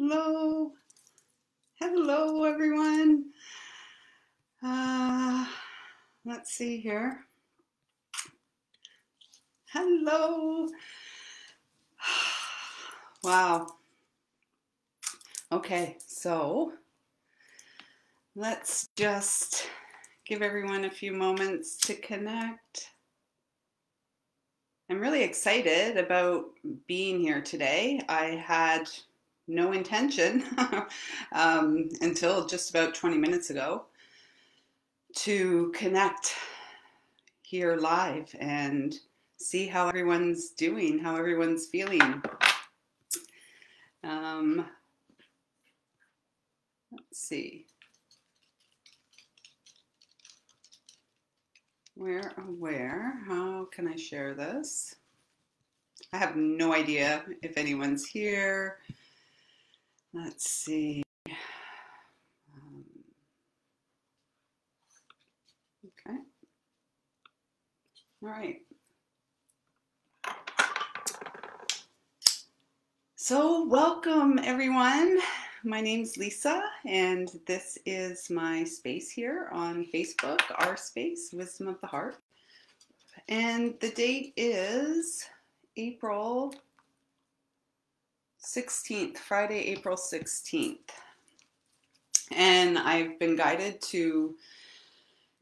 Hello. Hello, everyone. Uh, let's see here. Hello. Wow. Okay, so let's just give everyone a few moments to connect. I'm really excited about being here today. I had no intention um, until just about 20 minutes ago to connect here live and see how everyone's doing, how everyone's feeling. Um, let's see. Where, where, how can I share this? I have no idea if anyone's here. Let's see. Um, okay. All right. So, welcome everyone. My name's Lisa, and this is my space here on Facebook, our space, Wisdom of the Heart. And the date is April 16th, Friday, April 16th. And I've been guided to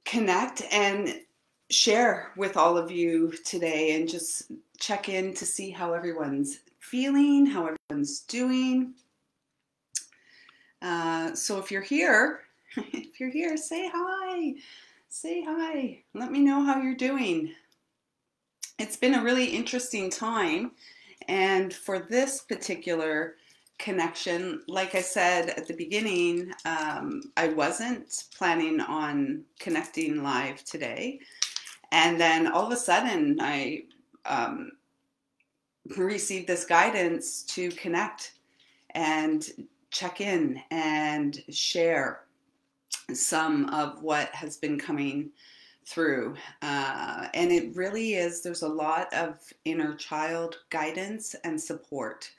connect and share with all of you today and just check in to see how everyone's feeling, how everyone's doing. Uh, so if you're here, if you're here, say hi. Say hi. Let me know how you're doing. It's been a really interesting time and for this particular connection, like I said at the beginning, um, I wasn't planning on connecting live today. And then all of a sudden, I um, received this guidance to connect and check in and share some of what has been coming through. Uh, and it really is, there's a lot of inner child guidance and support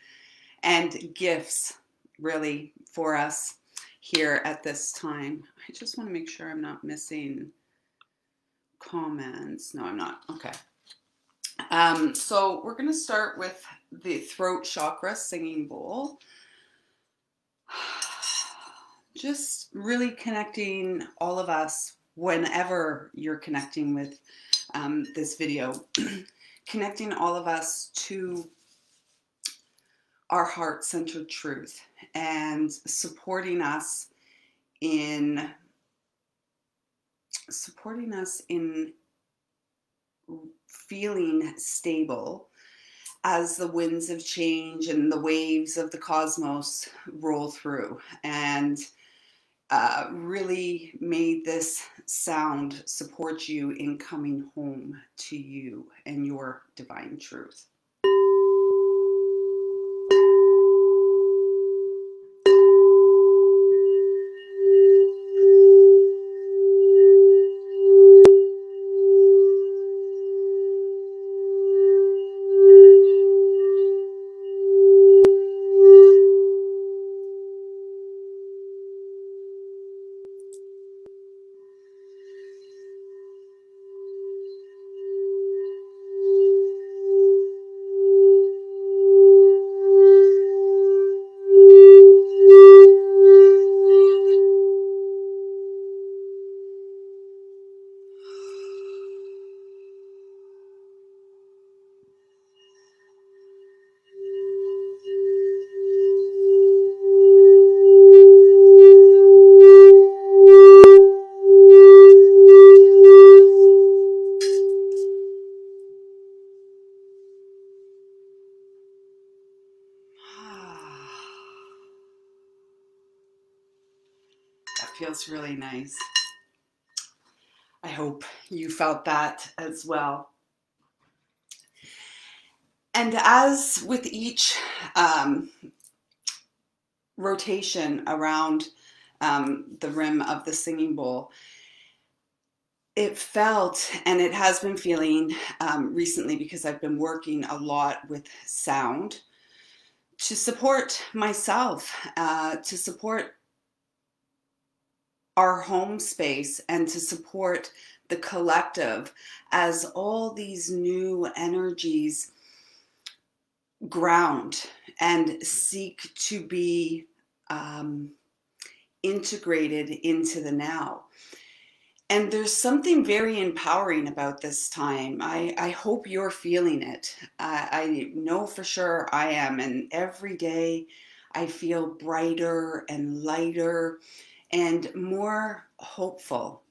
and gifts, really, for us here at this time. I just want to make sure I'm not missing comments. No, I'm not. Okay. Um, so we're going to start with the throat chakra singing bowl. Just really connecting all of us whenever you're connecting with um, this video, connecting all of us to our heart centered truth and supporting us in supporting us in feeling stable as the winds of change and the waves of the cosmos roll through. And uh, really made this sound support you in coming home to you and your divine truth. Felt that as well. And as with each um, rotation around um, the rim of the singing bowl, it felt, and it has been feeling um, recently because I've been working a lot with sound to support myself, uh, to support our home space, and to support the collective as all these new energies ground and seek to be um, integrated into the now. And there's something very empowering about this time. I, I hope you're feeling it. Uh, I know for sure I am. And every day I feel brighter and lighter and more hopeful,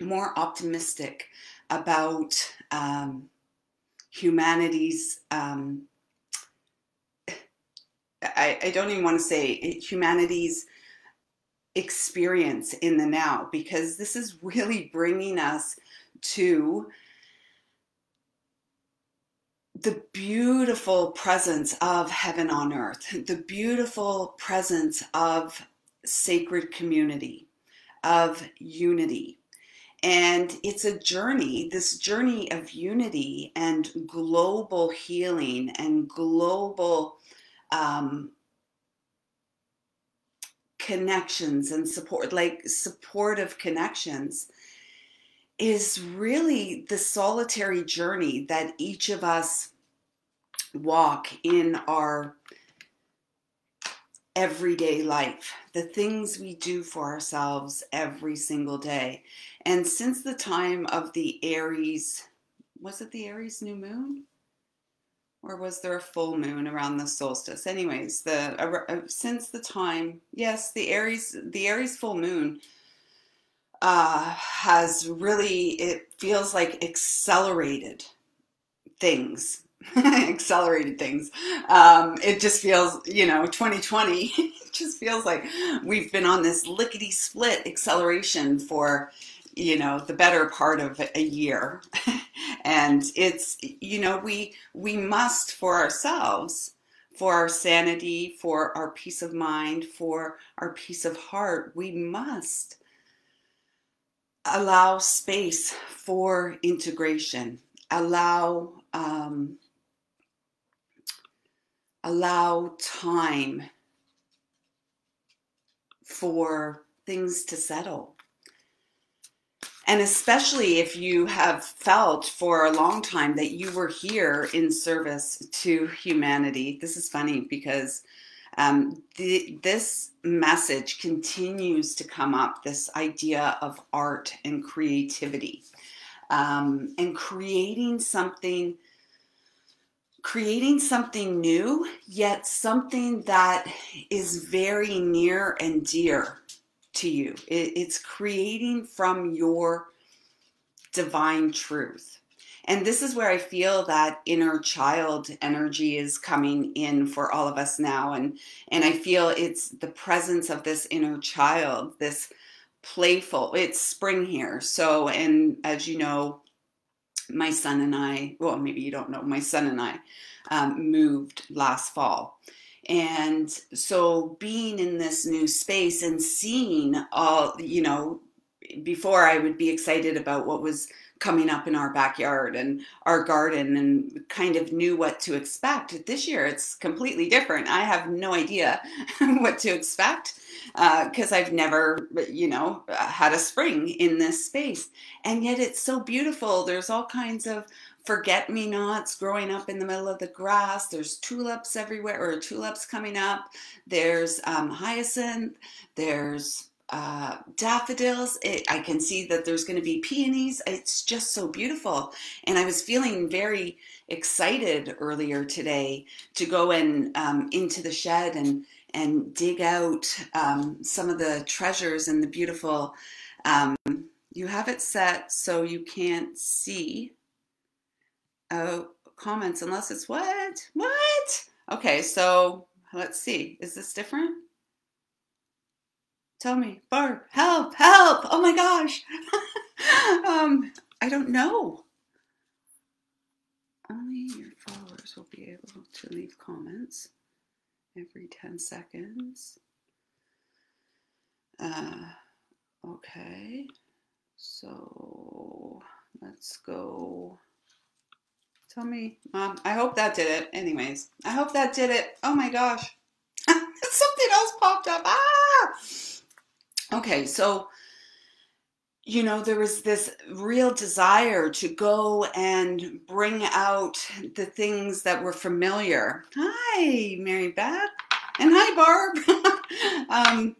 more optimistic about um, humanity's. Um, I, I don't even want to say humanity's experience in the now because this is really bringing us to the beautiful presence of heaven on earth, the beautiful presence of sacred community, of unity. And it's a journey, this journey of unity and global healing and global um, connections and support, like supportive connections, is really the solitary journey that each of us walk in our everyday life, the things we do for ourselves every single day. And since the time of the Aries, was it the Aries new moon? or was there a full moon around the solstice anyways the uh, since the time yes the aries the aries full moon uh, has really it feels like accelerated things accelerated things. Um, it just feels you know 2020 it just feels like we've been on this lickety split acceleration for you know the better part of a year. And it's you know we we must for ourselves for our sanity for our peace of mind for our peace of heart we must allow space for integration allow um, allow time for things to settle and especially if you have felt for a long time that you were here in service to humanity. This is funny because um, the, this message continues to come up this idea of art and creativity um, and creating something creating something new yet something that is very near and dear to you. It, it's creating from your divine truth. And this is where I feel that inner child energy is coming in for all of us now. And, and I feel it's the presence of this inner child, this playful, it's spring here. So, and as you know, my son and I, well, maybe you don't know, my son and I um, moved last fall. And so being in this new space and seeing all, you know, before I would be excited about what was coming up in our backyard and our garden and kind of knew what to expect. This year it's completely different. I have no idea what to expect because uh, I've never, you know, had a spring in this space. And yet it's so beautiful. There's all kinds of forget me nots growing up in the middle of the grass. There's tulips everywhere, or tulips coming up. There's um, hyacinth. There's uh, daffodils. It, I can see that there's going to be peonies. It's just so beautiful. And I was feeling very excited earlier today to go and um, into the shed and and dig out um, some of the treasures and the beautiful. Um, you have it set so you can't see Oh, comments unless it's what? What? Okay, so let's see. Is this different? Tell me, Barb, help, help. Oh my gosh. um, I don't know. Only your followers will be able to leave comments every 10 seconds. Uh, okay, so let's go Tell me, Mom. I hope that did it. Anyways, I hope that did it. Oh my gosh. Something else popped up. Ah! Okay, so, you know, there was this real desire to go and bring out the things that were familiar. Hi, Mary Beth. And hi, Barb. um,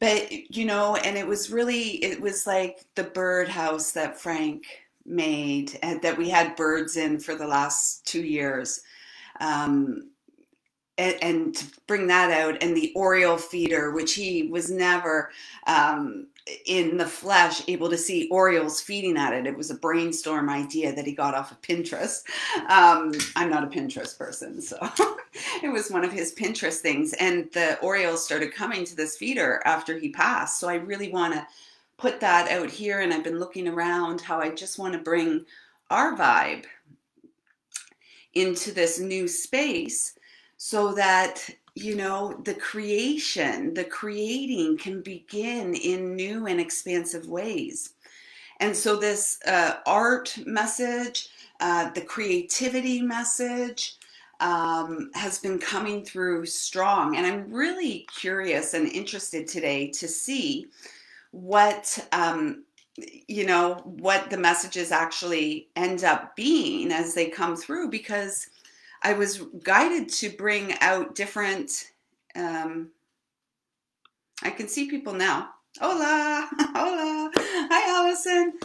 but, you know, and it was really, it was like the birdhouse that Frank made and that we had birds in for the last two years. Um, and, and, to bring that out, and the Oriole feeder, which he was never um, in the flesh able to see Orioles feeding at it. It was a brainstorm idea that he got off of Pinterest. Um, I'm not a Pinterest person, so it was one of his Pinterest things. And the Orioles started coming to this feeder after he passed. So I really want to put that out here and I've been looking around how I just want to bring our vibe into this new space so that you know the creation the creating can begin in new and expansive ways. And so this uh, art message uh, the creativity message um, has been coming through strong. And i'm really curious and interested today to see what um, you know what the messages actually end up being as they come through because i was guided to bring out different um, i can see people now. Hola hola hi allison.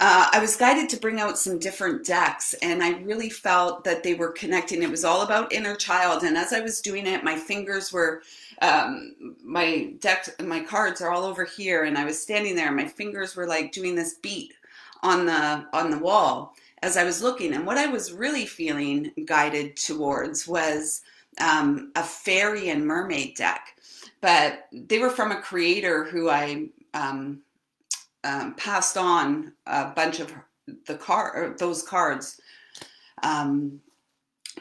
Uh, I was guided to bring out some different decks, and I really felt that they were connecting. It was all about inner child, and as I was doing it, my fingers were, um, my deck, my cards are all over here, and I was standing there, and my fingers were like doing this beat on the on the wall as I was looking. And what I was really feeling guided towards was um, a fairy and mermaid deck, but they were from a creator who I. Um, um, passed on a bunch of the car those cards um,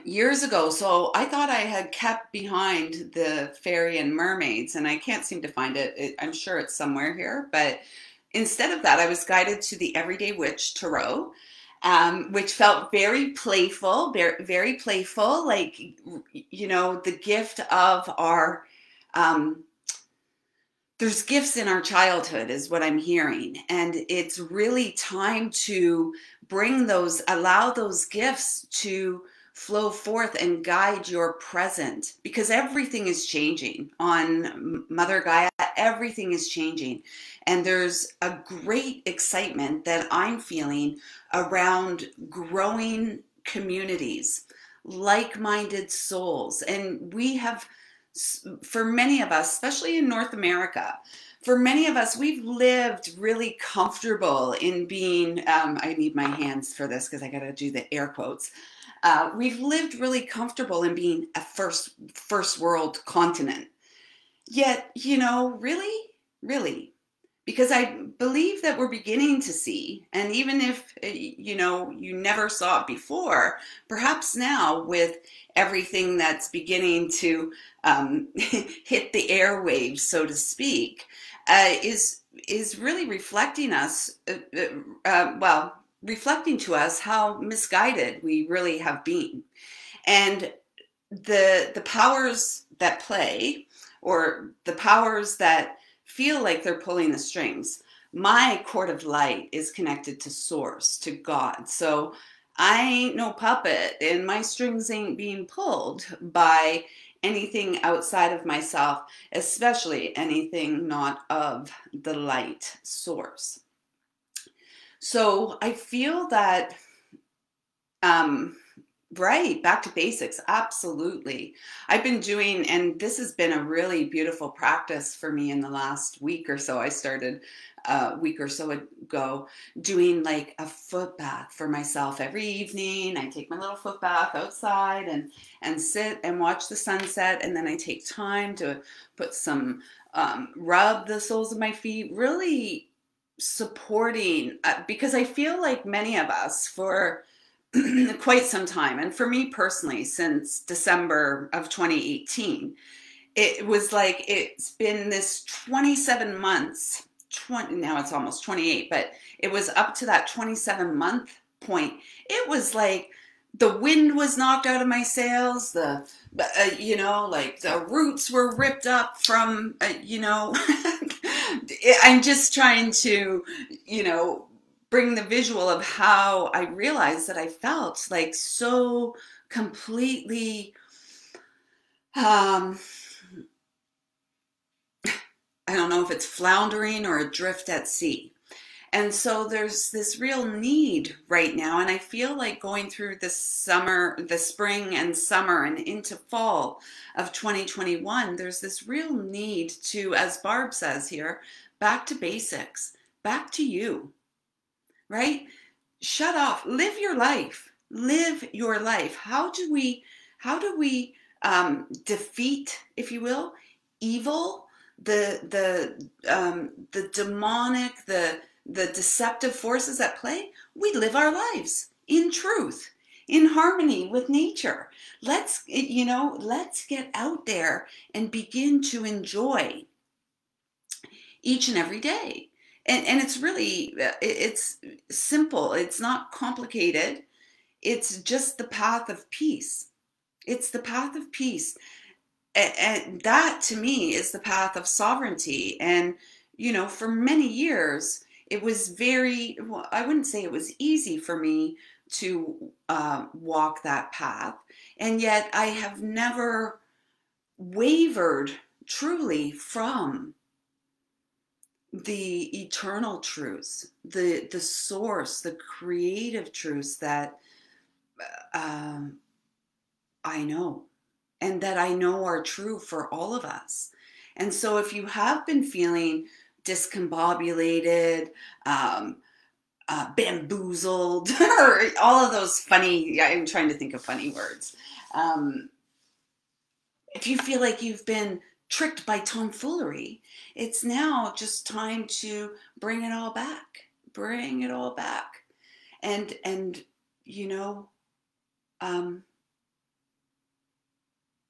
years ago. So I thought I had kept behind the fairy and mermaids, and I can't seem to find it. it. I'm sure it's somewhere here, but instead of that, I was guided to the Everyday Witch Tarot. Um, which felt very playful, very, very playful, like, you know, the gift of our um, there's gifts in our childhood is what i'm hearing. And it's really time to bring those allow those gifts to flow forth and guide your present because everything is changing on mother gaia everything is changing and there's a great excitement that i'm feeling around growing communities like-minded souls and we have for many of us, especially in North America, for many of us, we've lived really comfortable in being, um, I need my hands for this because I got to do the air quotes. Uh, we've lived really comfortable in being a first first world continent. Yet, you know, really, really, because I believe that we're beginning to see, and even if eh, you know you never saw it before, perhaps now with everything that's beginning to um, hit the airwaves, so to speak, uh, is is really reflecting us. Uh, uh, uh, well, reflecting to us how misguided we really have been, and the the powers that play, or the powers that feel like they're pulling the strings. My cord of light is connected to source, to God. So I ain't no puppet and my strings ain't being pulled by anything outside of myself, especially anything not of the light source. So I feel that um, Right, back to basics. Absolutely. I've been doing, and this has been a really beautiful practice for me in the last week or so. I started a week or so ago doing like a foot bath for myself every evening. I take my little foot bath outside and and sit and watch the sunset, and then I take time to put some um, rub the soles of my feet, really supporting uh, because I feel like many of us for quite some time. And for me personally, since December of 2018, it was like it's been this 27 months, 20, now it's almost 28, but it was up to that 27 month point. It was like the wind was knocked out of my sails the uh, you know like the roots were ripped up from uh, you know i'm just trying to you know bring the visual of how i realized that i felt like so completely um i don't know if it's floundering or adrift at sea and so there's this real need right now. And I feel like going through the summer, the spring and summer and into fall of 2021, there's this real need to, as Barb says here, back to basics, back to you, right? Shut off, live your life, live your life. How do we, how do we um, defeat, if you will, evil? the the um, the demonic, the the deceptive forces at play, we live our lives in truth, in harmony with nature. Let's, you know, let's get out there and begin to enjoy each and every day. And, and it's really, it's simple. It's not complicated. It's just the path of peace. It's the path of peace. And that to me is the path of sovereignty. And, you know, for many years, it was very well, i wouldn't say it was easy for me to uh, walk that path and yet i have never wavered truly from the eternal truths the the source the creative truths that um, i know and that i know are true for all of us and so if you have been feeling discombobulated, um, uh, bamboozled, or all of those funny, I'm trying to think of funny words. Um, if you feel like you've been tricked by tomfoolery, it's now just time to bring it all back. Bring it all back. And, and, you know, um,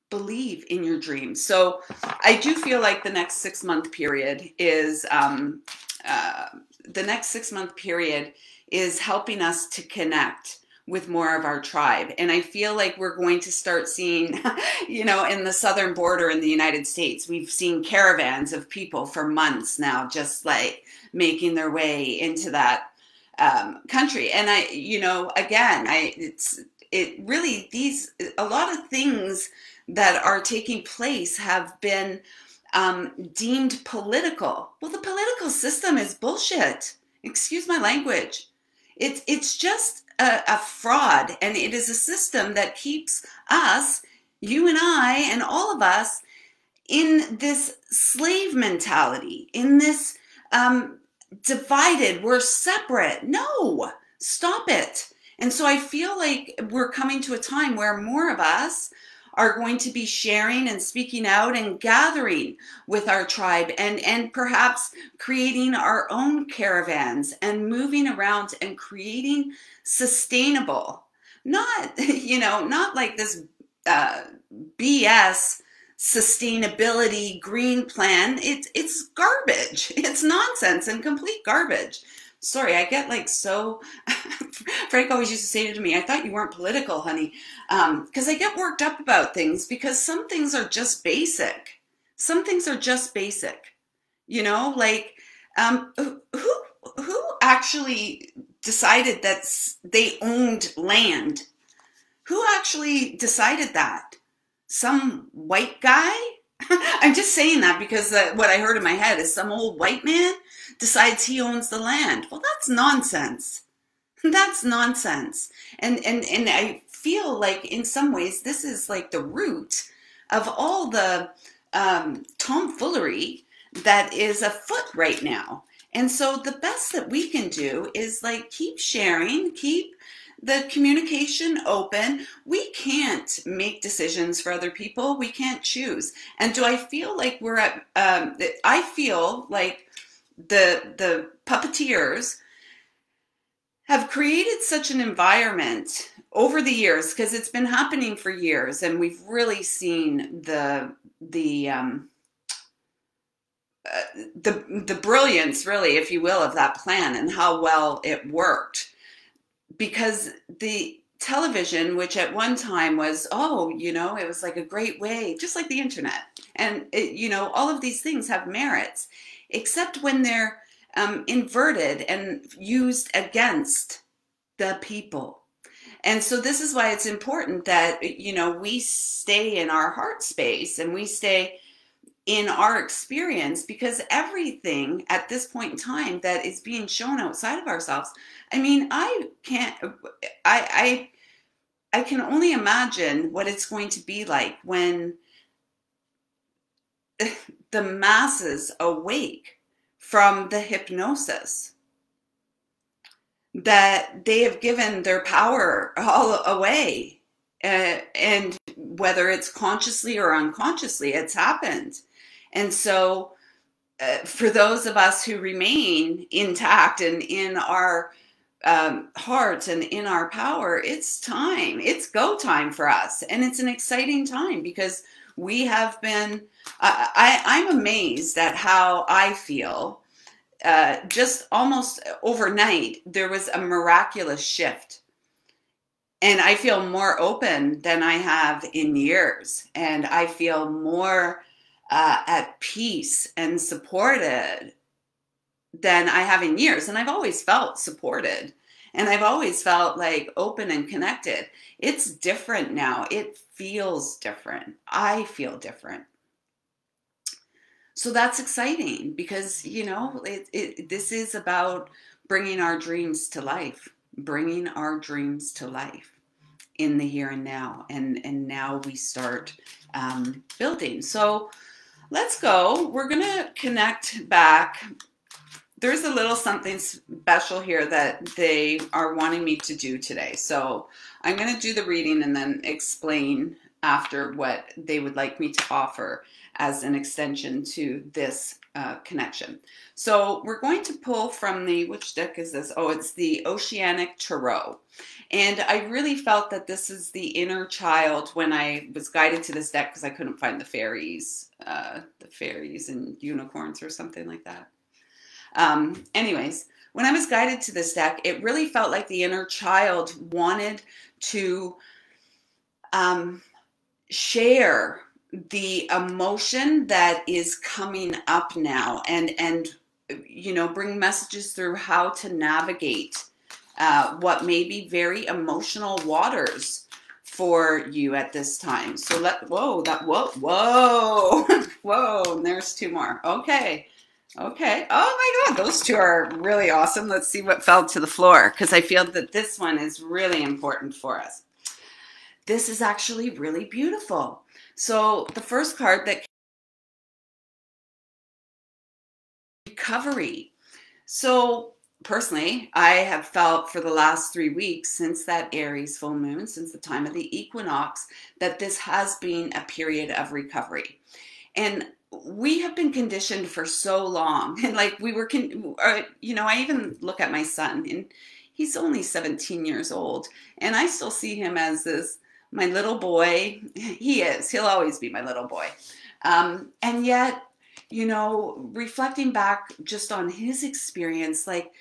believe in your dreams. So I do feel like the next six month period is um, uh, the next six month period is helping us to connect with more of our tribe. And I feel like we're going to start seeing, you know, in the southern border in the United States, we've seen caravans of people for months now, just like making their way into that um, country. And I, you know, again, I, it's, it really, these, a lot of things that are taking place have been um, deemed political. Well, the political system is bullshit. Excuse my language. It's it's just a, a fraud, and it is a system that keeps us, you and I, and all of us, in this slave mentality, in this um, divided. We're separate. No, stop it. And so I feel like we're coming to a time where more of us are going to be sharing and speaking out and gathering with our tribe and, and perhaps creating our own caravans and moving around and creating sustainable, not, you know, not like this uh, BS sustainability green plan. It's, it's garbage. It's nonsense and complete garbage sorry, I get like so. Frank always used to say to me, I thought you weren't political, honey. Because um, I get worked up about things because some things are just basic. Some things are just basic. You know, like um, who who actually decided that they owned land? Who actually decided that? Some white guy? I'm just saying that because uh, what I heard in my head is some old white man decides he owns the land. Well, that's nonsense. That's nonsense. And and and I feel like in some ways this is like the root of all the um, tomfoolery that is afoot right now. And so the best that we can do is like keep sharing, keep the communication open. We can't make decisions for other people. We can't choose. And do I feel like we're at, um, I feel like the the puppeteers have created such an environment over the years because it's been happening for years and we've really seen the the um, uh, the the brilliance really if you will of that plan and how well it worked because the television, which at one time was, oh, you know, it was like a great way, just like the internet. And, it, you know, all of these things have merits, except when they're um, inverted and used against the people. And so this is why it's important that, you know, we stay in our heart space and we stay in our experience because everything at this point in time that is being shown outside of ourselves i mean i can't i i i can only imagine what it's going to be like when the masses awake from the hypnosis that they have given their power all away uh, and whether it's consciously or unconsciously it's happened and so, uh, for those of us who remain intact and in our um, hearts and in our power, it's time. It's go time for us. And it's an exciting time because we have been, I, I'm amazed at how I feel. Uh, just almost overnight, there was a miraculous shift. And I feel more open than I have in years. And I feel more uh, at peace and supported than I have in years. And I've always felt supported and I've always felt like open and connected. It's different now. It feels different. I feel different. So that's exciting because, you know, it, it, this is about bringing our dreams to life, bringing our dreams to life in the here and now. And, and now we start um, building. So, let's go. We're going to connect back. There's a little something special here that they are wanting me to do today. So I'm going to do the reading and then explain after what they would like me to offer as an extension to this uh, connection. So we're going to pull from the, which deck is this? Oh, it's the Oceanic Tarot. And I really felt that this is the inner child when I was guided to this deck because I couldn't find the fairies, uh, the fairies and unicorns or something like that. Um, anyways, when I was guided to this deck, it really felt like the inner child wanted to um, share the emotion that is coming up now and and you know bring messages through how to navigate uh, what may be very emotional waters for you at this time. So let, whoa, that, whoa, whoa, whoa, and there's two more. Okay. Okay. Oh my God, those two are really awesome. Let's see what fell to the floor because I feel that this one is really important for us. This is actually really beautiful. So the first card that recovery. So personally, I have felt for the last three weeks since that Aries full moon, since the time of the equinox, that this has been a period of recovery. And we have been conditioned for so long. And like we were, con- uh, you know, I even look at my son and he's only 17 years old. And I still see him as this, my little boy. He is, he'll always be my little boy. Um, and yet, you know, reflecting back just on his experience, like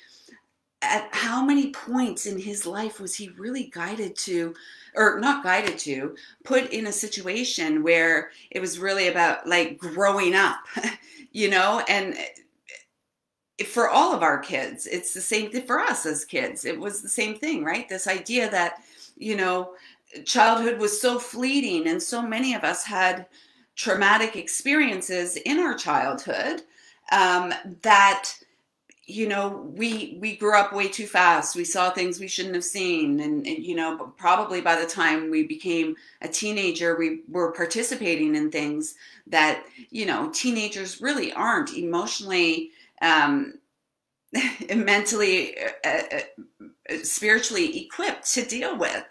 at how many points in his life was he really guided to or not guided to put in a situation where it was really about like growing up you know? And eh, for all of our kids it's the same thing for us as kids it was the same thing right? This idea that you know childhood was so fleeting and so many of us had traumatic experiences in our childhood um, that you know we we grew up way too fast. We saw things we shouldn't have seen. And, and, you know probably by the time we became a teenager we were participating in things that you know teenagers really aren't emotionally um, mentally uh, uh, spiritually equipped to deal with.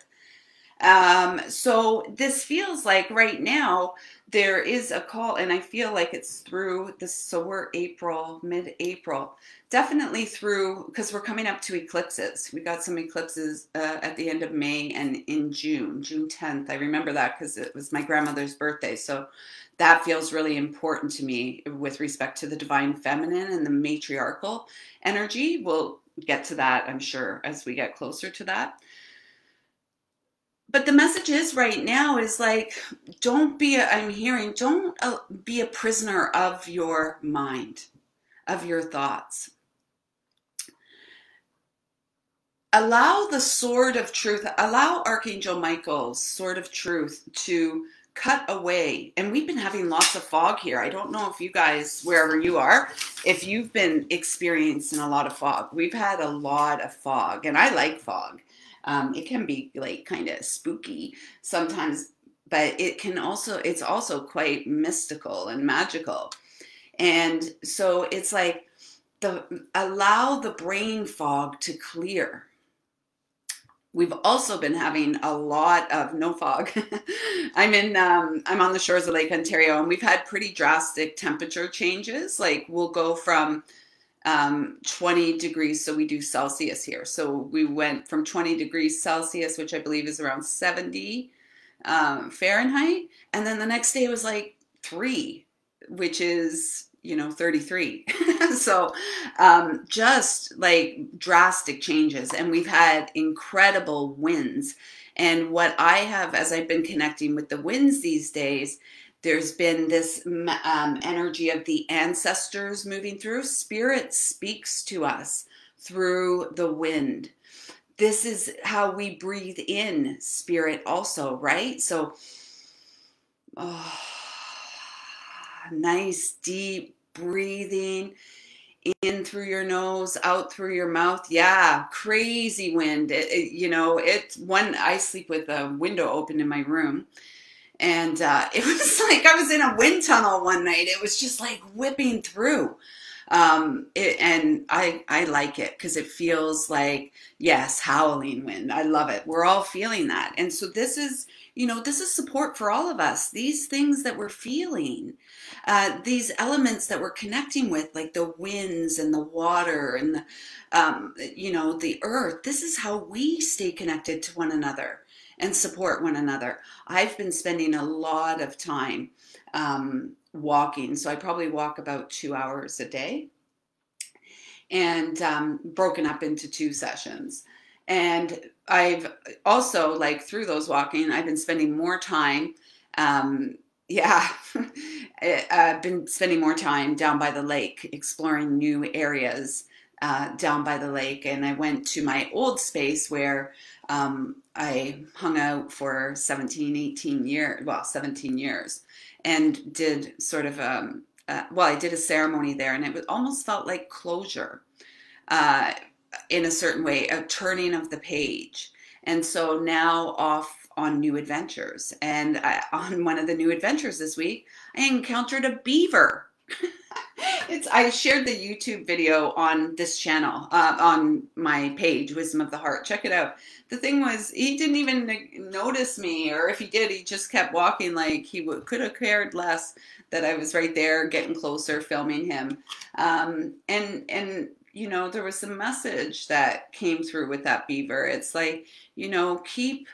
Um, so this feels like right now there is a call, and I feel like it's through this. So we're April, mid April, definitely through because we're coming up to eclipses. We got some eclipses uh, at the end of May and in June, June 10th. I remember that because it was my grandmother's birthday. So that feels really important to me with respect to the divine feminine and the matriarchal energy. We'll get to that, I'm sure, as we get closer to that. But the message is right now is like don't be i am hearing don't uh, be a prisoner of your mind of your thoughts. Allow the sword of truth allow archangel michael's sword of truth to cut away. And we've been having lots of fog here. I don't know if you guys wherever you are if you've been experiencing a lot of fog. We've had a lot of fog and i like fog um, it can be like kind of spooky sometimes, but it can also, it's also quite mystical and magical. And so it's like the allow the brain fog to clear. We've also been having a lot of no fog. I'm in, um, I'm on the shores of Lake Ontario, and we've had pretty drastic temperature changes. Like we'll go from um, 20 degrees. So we do Celsius here. So we went from 20 degrees Celsius, which I believe is around 70 um, Fahrenheit. And then the next day was like three, which is, you know, 33. so um, just like drastic changes. And we've had incredible winds. And what I have, as I've been connecting with the winds these days, there's been this um, energy of the ancestors moving through. Spirit speaks to us through the wind. This is how we breathe in spirit, also, right? So, oh, nice deep breathing in through your nose, out through your mouth. Yeah, crazy wind. It, it, you know, it's one. I sleep with a window open in my room and uh, it was like I was in a wind tunnel one night. It was just like whipping through. Um, it, and I, I like it because it feels like, yes, howling wind. I love it. We're all feeling that. And so this is, you know, this is support for all of us. These things that we're feeling, uh, these elements that we're connecting with, like the winds and the water and the, um, you know, the earth. This is how we stay connected to one another and support one another. I've been spending a lot of time um, walking, so I probably walk about two hours a day and um, broken up into two sessions. And I've also, like, through those walking, I've been spending more time. Um, yeah, I've been spending more time down by the lake, exploring new areas uh, down by the lake. And I went to my old space where um, I hung out for 17, 18 years, well, 17 years, and did sort of, um, uh, well, I did a ceremony there, and it was, almost felt like closure uh, in a certain way, a turning of the page. And so now off on new adventures. And I, on one of the new adventures this week, I encountered a beaver. it's I shared the YouTube video on this channel uh, on my page, Wisdom of the Heart. Check it out. The thing was, he didn't even notice me, or if he did, he just kept walking like he could have cared less that I was right there, getting closer, filming him. Um, and and you know, there was a message that came through with that beaver. It's like you know, keep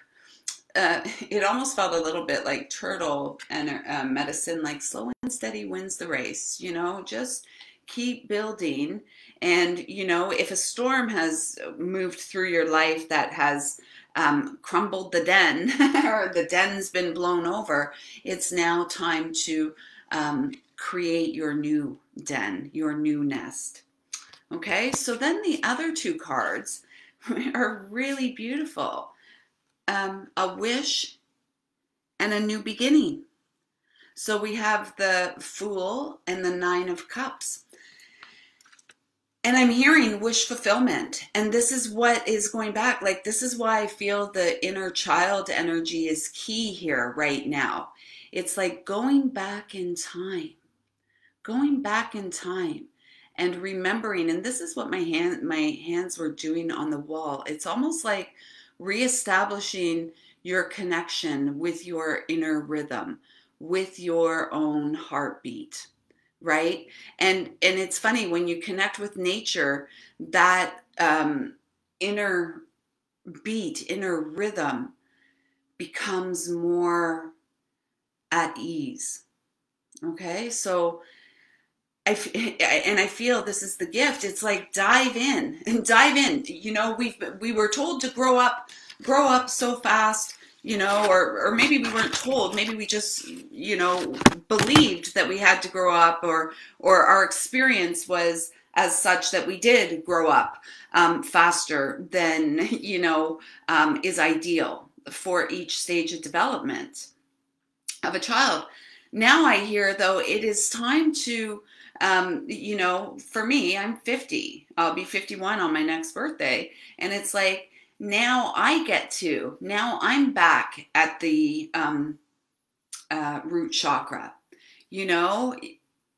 uh, it almost felt a little bit like turtle and uh, medicine, like slow and steady wins the race. You know, just keep building. And you know, if a storm has moved through your life that has um, crumbled the den, or the den's been blown over, it's now time to um, create your new den, your new nest. Okay, so then the other two cards are really beautiful um, a wish and a new beginning. So we have the Fool and the Nine of Cups. And I'm hearing wish fulfillment. And this is what is going back. Like, this is why I feel the inner child energy is key here right now. It's like going back in time, going back in time and remembering. And this is what my hand, my hands were doing on the wall. It's almost like reestablishing your connection with your inner rhythm, with your own heartbeat right? And and it's funny when you connect with nature that um, inner beat inner rhythm becomes more at ease okay? So I and I feel this is the gift. It's like dive in and dive in. You know, we we were told to grow up, grow up so fast. you know, or, or maybe we weren't told, maybe we just, you know, believed that we had to grow up or, or our experience was as such that we did grow up um, faster than, you know, um, is ideal for each stage of development of a child. Now I hear though it is time to, um, you know, for me, I'm 50. I'll be 51 on my next birthday. And it's like, now I get to, now I'm back at the um, uh, root chakra, you know,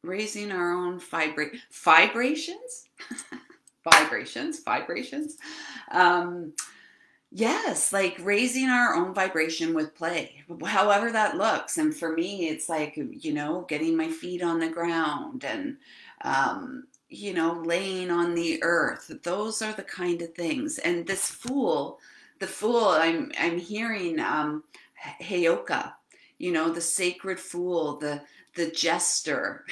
raising our own vibra- vibrations, vibrations, vibrations. Um, yes, like raising our own vibration with play, however that looks. And for me, it's like, you know, getting my feet on the ground and, um, you know, laying on the earth. Those are the kind of things. And this fool, the fool, I'm I'm hearing um Heyoka, you know, the sacred fool, the the jester,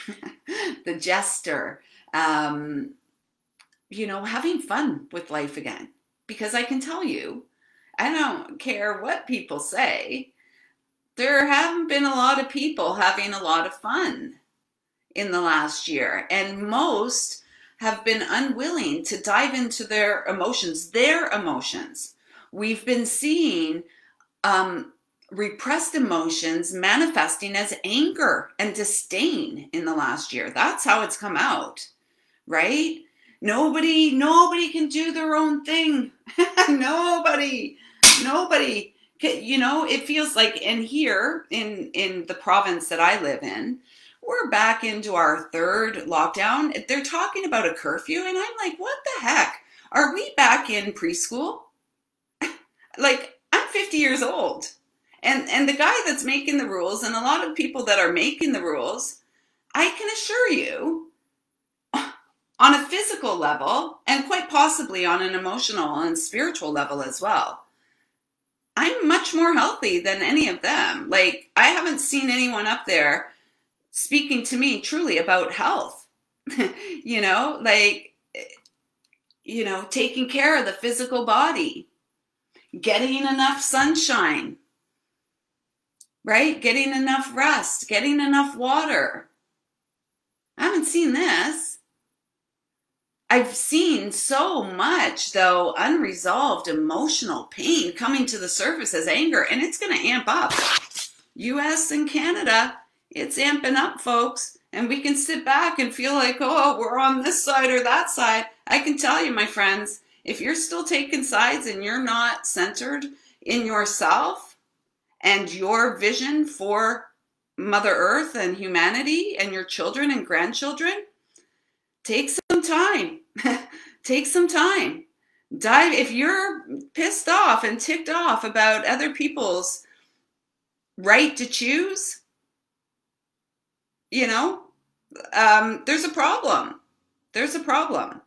the jester, um, you know, having fun with life again. Because I can tell you, I don't care what people say, there haven't been a lot of people having a lot of fun in the last year. And most have been unwilling to dive into their emotions, their emotions. We've been seeing um, repressed emotions manifesting as anger and disdain in the last year. That's how it's come out, right? Nobody, nobody can do their own thing. nobody, nobody. You know, it feels like, and here in in the province that I live in, we're back into our third lockdown. They're talking about a curfew, and I'm like, what the heck? Are we back in preschool? like, I'm 50 years old. And and the guy that's making the rules and a lot of people that are making the rules, I can assure you, on a physical level and quite possibly on an emotional and spiritual level as well. I'm much more healthy than any of them. Like I haven't seen anyone up there speaking to me truly about health. you know, like, you know, taking care of the physical body, getting enough sunshine, right? Getting enough rest, getting enough water. I haven't seen this. I've seen so much, though, unresolved emotional pain coming to the surface as anger, and it's going to amp up. US and Canada, it's amping up, folks. And we can sit back and feel like, oh, we're on this side or that side. I can tell you, my friends, if you're still taking sides and you're not centered in yourself and your vision for Mother Earth and humanity and your children and grandchildren, take some time. take some time. Dive if you're pissed off and ticked off about other people's right to choose, you know, um, there's a problem. There's a problem.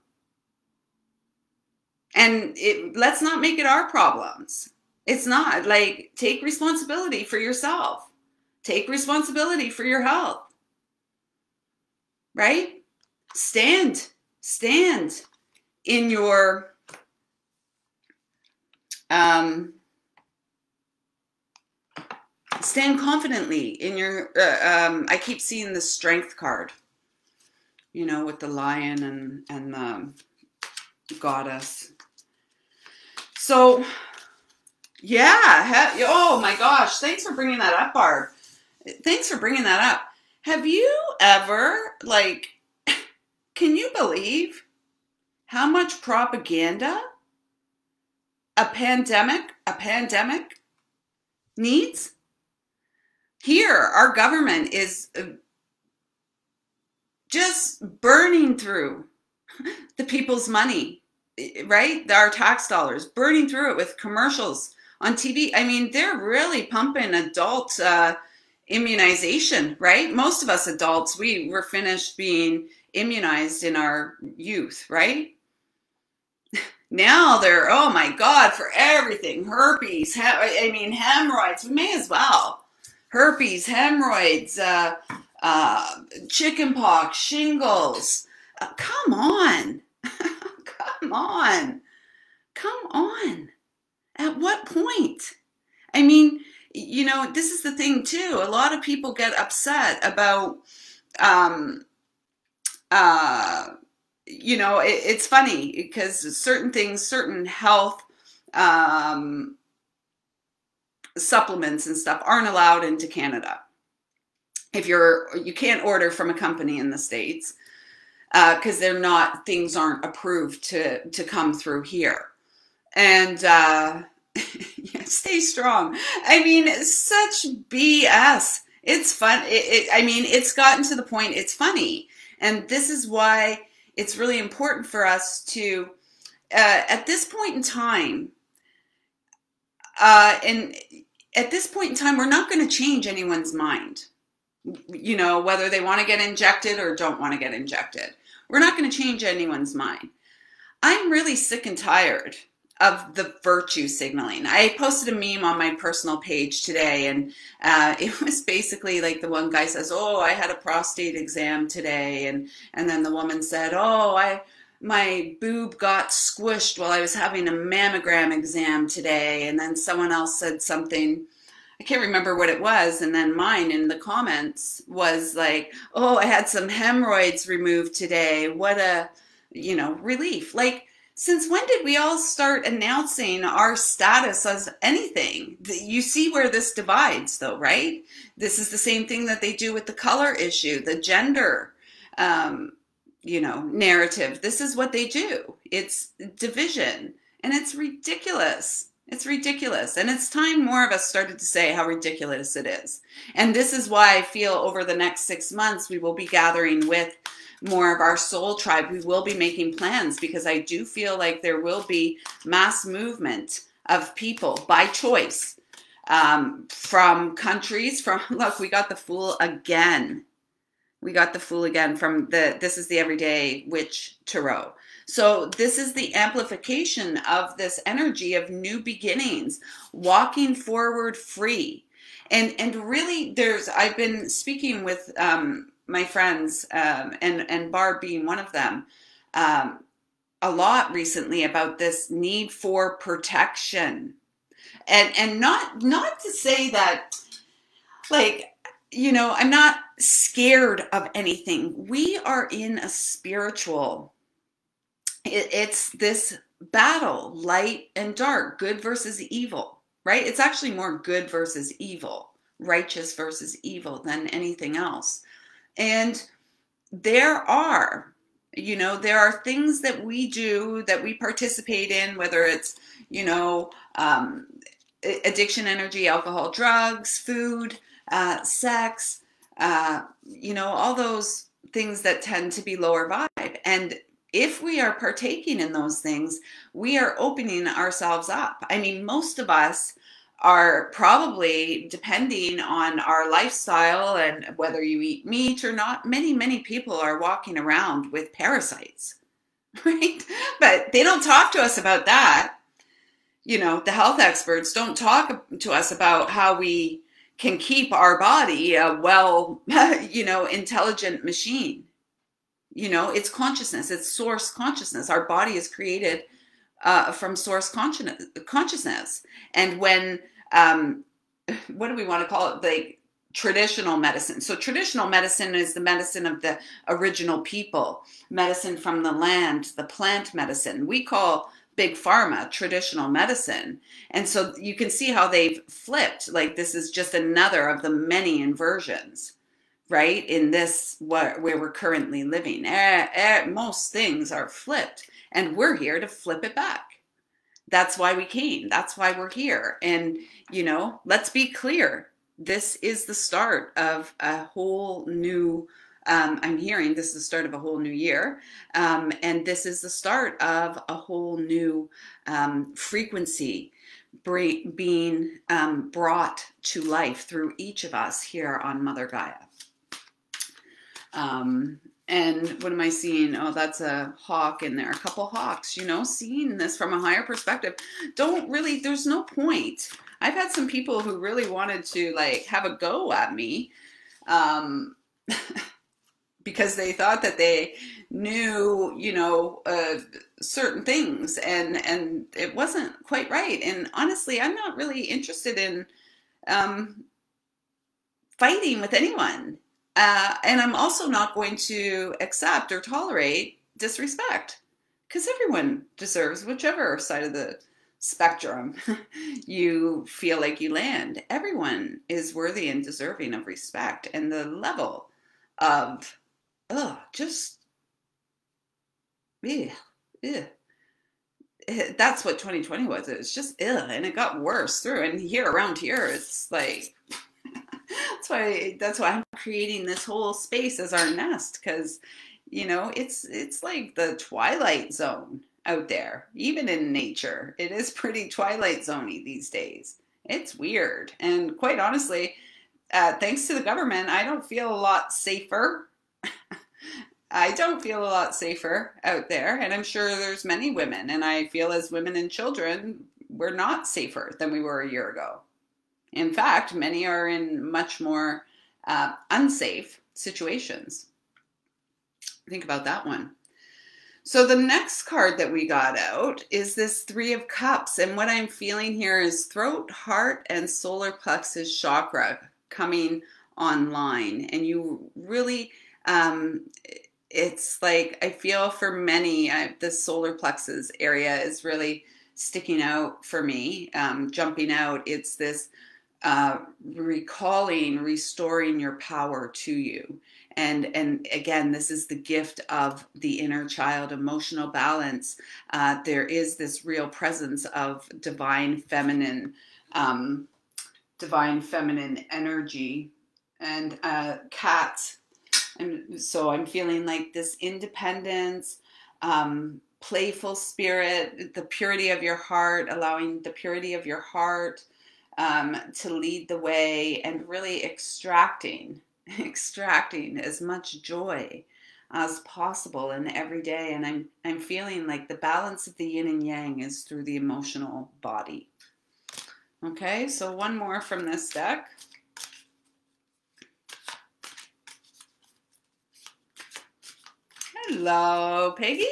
And it, let's not make it our problems. It's not like take responsibility for yourself. Take responsibility for your health. Right? Stand, stand in your um, stand confidently in your uh, um, i keep seeing the strength card you know with the lion and and the goddess. So yeah oh my gosh thanks for bringing that up barb. Thanks for bringing that up. Have you ever like can you believe how much propaganda a pandemic a pandemic needs here, our government is uh, just burning through the people's money, right? Our tax dollars, burning through it with commercials on TV. I mean, they're really pumping adult uh, immunization, right? Most of us adults, we were finished being immunized in our youth, right? Now they're, oh my God, for everything herpes, I mean, hemorrhoids, we may as well herpes, hemorrhoids, uh, uh, chickenpox, shingles. Uh, come on. come on. Come on. At what point? I mean, you know, this is the thing too. A lot of people get upset about, um, uh, you know, it, it's funny because certain things, certain health um, supplements and stuff aren't allowed into Canada. If you're, you can't order from a company in the States because uh, they're not, things aren't approved to, to come through here. And, uh, yeah, stay strong. I mean, such BS. It's fun. It, it, I mean, it's gotten to the point, it's funny. And this is why it's really important for us to, uh, at this point in time, uh, and at this point in time, we're not going to change anyone's mind. You know, whether they want to get injected or don't want to get injected. We're not going to change anyone's mind. I'm really sick and tired of the virtue signaling. I posted a meme on my personal page today, and uh, it was basically like the one guy says, "Oh, I had a prostate exam today," and and then the woman said, "Oh, I." My boob got squished while I was having a mammogram exam today. And then someone else said something, I can't remember what it was. And then mine in the comments was like, oh, I had some hemorrhoids removed today. What a, you know, relief. Like, since when did we all start announcing our status as anything? You see where this divides, though, right? This is the same thing that they do with the color issue, the gender, um, you know, narrative. This is what they do. It's division, and it's ridiculous. It's ridiculous. And it's time more of us started to say how ridiculous it is. And this is why I feel over the next six months we will be gathering with more of our soul tribe, we will be making plans because I do feel like there will be mass movement of people by choice um, from countries. From look, we got the fool again. We got the fool again from the. This is the everyday witch tarot. So this is the amplification of this energy of new beginnings, walking forward free. And and really there's I've been speaking with um, my friends, um, and and Barb being one of them, um, a lot recently about this need for protection, and and not not to say that, like you know, I'm not scared of anything. We are in a spiritual. It, it's this battle, light and dark, good versus evil, right? It's actually more good versus evil, righteous versus evil than anything else. And there are, you know, there are things that we do that we participate in, whether it's, you know, um, addiction, energy, alcohol, drugs, food, uh, sex, uh, you know, all those things that tend to be lower vibe. And if we are partaking in those things, we are opening ourselves up. I mean, most of us are probably depending on our lifestyle and whether you eat meat or not. Many many people are walking around with parasites right? But they don't talk to us about that. You know the health experts don't talk to us about how we can keep our body a well you know intelligent machine. You know it's consciousness it's source consciousness. Our body is created uh, from source consciousness consciousness. And when um, what do we want to call it? Like traditional medicine. So traditional medicine is the medicine of the original people, medicine from the land, the plant medicine. We call big pharma traditional medicine. And so you can see how they've flipped. Like this is just another of the many inversions, right? In this what where we're currently living. Eh, eh, most things are flipped and we're here to flip it back that's why we came. That's why we're here. And, you know, let's be clear. This is the start of a whole new, um, I'm hearing this is the start of a whole new year. Um, and this is the start of a whole new um, frequency being um, brought to life through each of us here on Mother Gaia. Um, and what am I seeing? Oh, that's a hawk in there, a couple hawks, you know, seeing this from a higher perspective. Don't really, there's no point. I've had some people who really wanted to like have a go at me um, because they thought that they knew, you know, uh, certain things, and and it wasn't quite right. And honestly, I'm not really interested in um, fighting with anyone, uh, and I'm also not going to accept or tolerate disrespect because everyone deserves whichever side of the spectrum you feel like you land. Everyone is worthy and deserving of respect, and the level of, oh, just, yeah, yeah. Eh, that's what 2020 was. It was just ill, and it got worse through. And here around here, it's like that's why that's why I'm creating this whole space as our nest because you know it's it's like the twilight zone out there, even in nature. It is pretty Twilight Zoney these days. It's weird. And quite honestly, uh, thanks to the government, I don't feel a lot safer. I don't feel a lot safer out there. And I'm sure there's many women, and I feel as women and children, we're not safer than we were a year ago. In fact, many are in much more uh, unsafe situations. Think about that one. So the next card that we got out is this Three of Cups. And what I'm feeling here is throat, heart, and solar plexus chakra coming online. And you really, um, it's like I feel for many, I, the solar plexus area is really sticking out for me, um, jumping out. It's this uh, recalling, restoring your power to you and and again this is the gift of the inner child emotional balance. Uh, there is this real presence of divine feminine um, divine feminine energy. And uh, cat and so i'm feeling like this independence um, playful spirit the purity of your heart allowing the purity of your heart um, to lead the way and really extracting extracting as much joy as possible in every day and I'm I'm feeling like the balance of the yin and yang is through the emotional body. Okay, so one more from this deck. Hello, Peggy.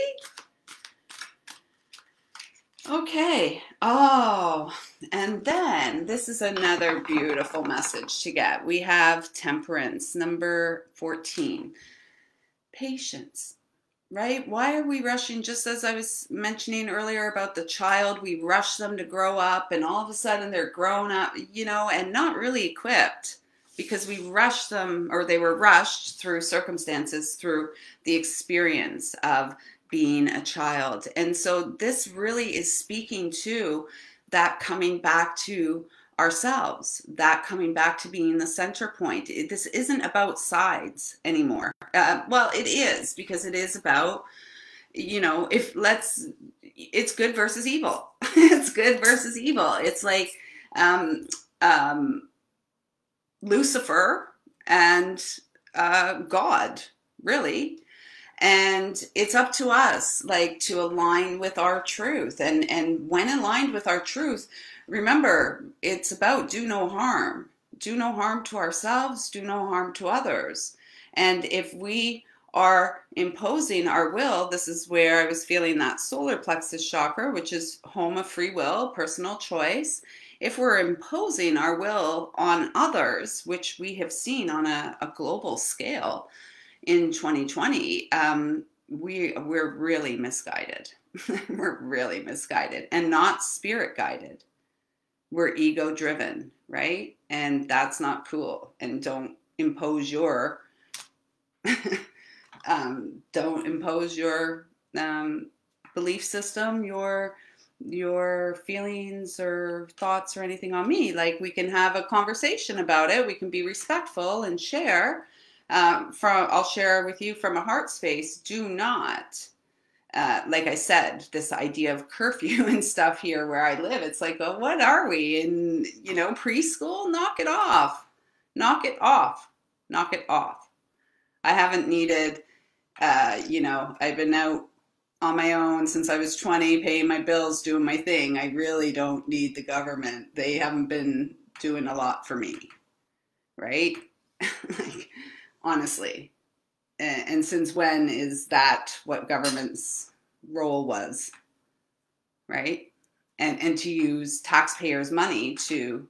Okay. Oh, and then this is another beautiful message to get. We have temperance, number 14. Patience, right? Why are we rushing? Just as I was mentioning earlier about the child, we rush them to grow up, and all of a sudden they're grown up, you know, and not really equipped because we rushed them or they were rushed through circumstances, through the experience of being a child. And so this really is speaking to that coming back to ourselves, that coming back to being the center point. This isn't about sides anymore. Uh, well, it is because it is about, you know, if let's, it's good versus evil. it's good versus evil. It's like um, um, Lucifer and uh, God, really and it's up to us like to align with our truth. And and when aligned with our truth remember it's about do no harm. Do no harm to ourselves do no harm to others. And if we are imposing our will this is where i was feeling that solar plexus chakra which is home of free will personal choice. If we're imposing our will on others which we have seen on a, a global scale in 2020, um, we we're really misguided. we're really misguided and not spirit guided. We're ego driven, right? And that's not cool. And don't impose your um, don't impose your um, belief system, your your feelings or thoughts or anything on me. Like we can have a conversation about it. We can be respectful and share um, from I'll share with you from a heart space. Do not, uh, like I said, this idea of curfew and stuff here where I live. It's like, well, what are we in? You know, preschool? Knock it off. Knock it off. Knock it off. I haven't needed. Uh, you know, I've been out on my own since I was 20, paying my bills, doing my thing. I really don't need the government. They haven't been doing a lot for me, right? like, honestly. and since when is that what government's role was, right? And and to use taxpayers' money to,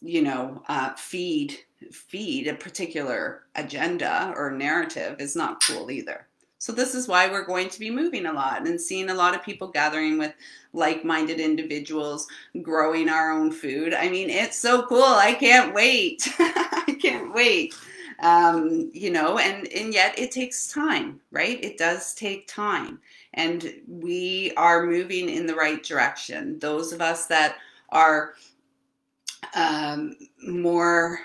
you know, uh, feed feed a particular agenda or narrative is not cool either. So this is why we're going to be moving a lot and seeing a lot of people gathering with like-minded individuals, growing our own food. I mean, it's so cool. I can't wait. I can't wait. Um, you know, and, and yet it takes time, right? It does take time. And we are moving in the right direction. Those of us that are um, more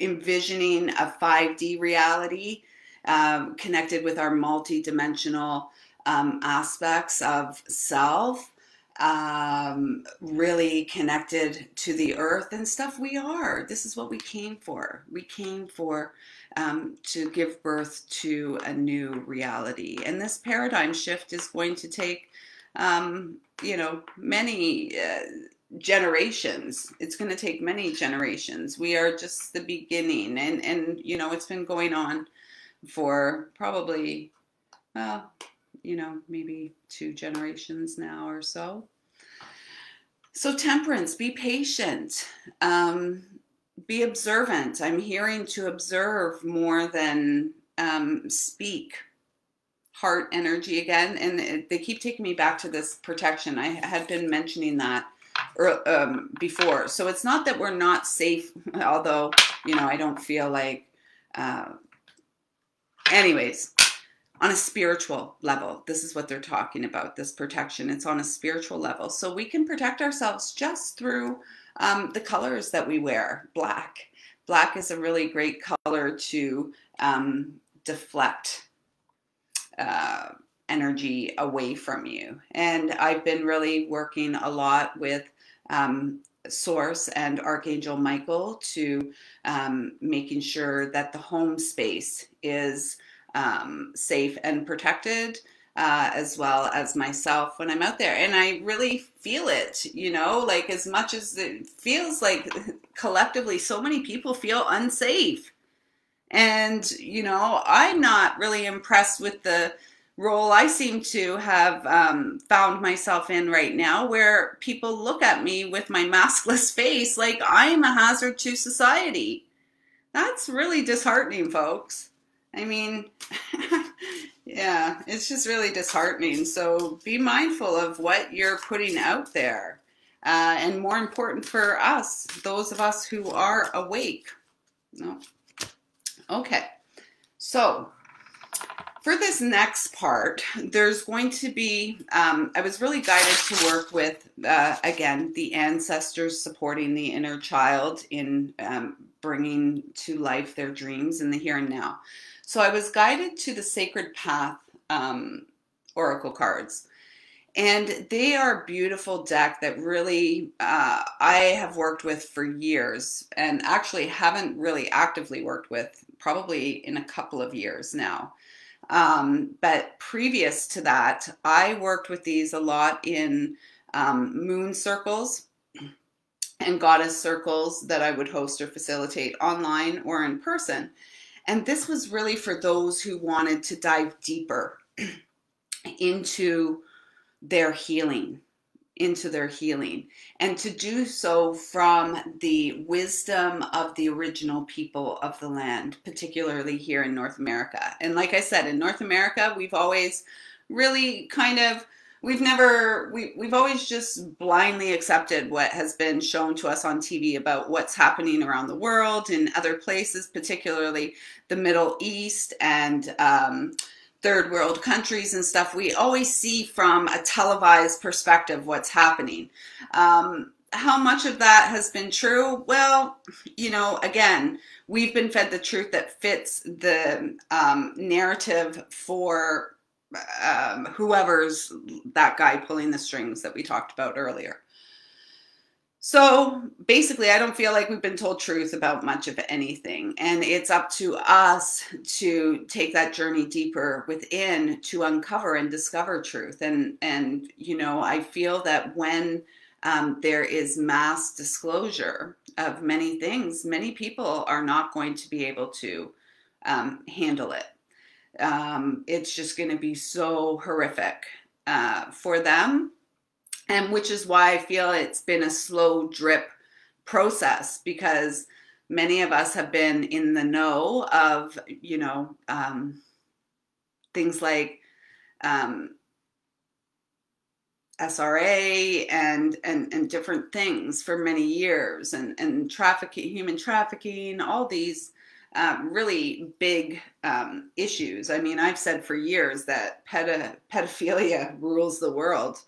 envisioning a 5D reality um, connected with our multi-dimensional um, aspects of self um, really connected to the earth and stuff we are. This is what we came for. We came for um, to give birth to a new reality. And this paradigm shift is going to take um, you know many uh, generations. It's going to take many generations. We are just the beginning. And and you know it's been going on for probably, well, you know, maybe two generations now or so. So, temperance, be patient, um, be observant. I'm hearing to observe more than um, speak. Heart energy again. And they keep taking me back to this protection. I had been mentioning that um, before. So, it's not that we're not safe, although, you know, I don't feel like. Uh, Anyways, on a spiritual level, this is what they're talking about this protection. It's on a spiritual level. So we can protect ourselves just through um, the colors that we wear. Black. Black is a really great color to um, deflect uh, energy away from you. And I've been really working a lot with um, Source and Archangel Michael to um, making sure that the home space is um, safe and protected. Uh, as well as myself when I'm out there. And I really feel it, you know, like as much as it feels like collectively so many people feel unsafe. And, you know, I'm not really impressed with the role I seem to have um, found myself in right now, where people look at me with my maskless face like I'm a hazard to society. That's really disheartening, folks. I mean, yeah, it's just really disheartening. So be mindful of what you're putting out there. Uh, and more important for us, those of us who are awake. No. Okay. So for this next part, there's going to be, um, I was really guided to work with, uh, again, the ancestors supporting the inner child in um, bringing to life their dreams in the here and now. So I was guided to the Sacred Path um, Oracle cards. And they are a beautiful deck that really uh, I have worked with for years and actually haven't really actively worked with probably in a couple of years now. Um, but previous to that, I worked with these a lot in um, moon circles and goddess circles that I would host or facilitate online or in person. And this was really for those who wanted to dive deeper into their healing into their healing and to do so from the wisdom of the original people of the land, particularly here in North America. And like I said, in North America, we've always really kind of we've never we, we've always just blindly accepted what has been shown to us on tv about what's happening around the world in other places particularly the middle east and um, third world countries and stuff, we always see from a televised perspective what's happening. Um, how much of that has been true? Well, you know, again, we've been fed the truth that fits the um, narrative for um, whoever's that guy pulling the strings that we talked about earlier. So basically, I don't feel like we've been told truth about much of anything. And it's up to us to take that journey deeper within to uncover and discover truth. And, and you know, I feel that when um, there is mass disclosure of many things, many people are not going to be able to um, handle it. Um, it's just going to be so horrific uh, for them, and which is why I feel it's been a slow drip process because many of us have been in the know of, you know, um, things like um, SRA and, and and different things for many years, and and trafficking, human trafficking, all these um, really big um, issues. I mean, I've said for years that pedophilia rules the world,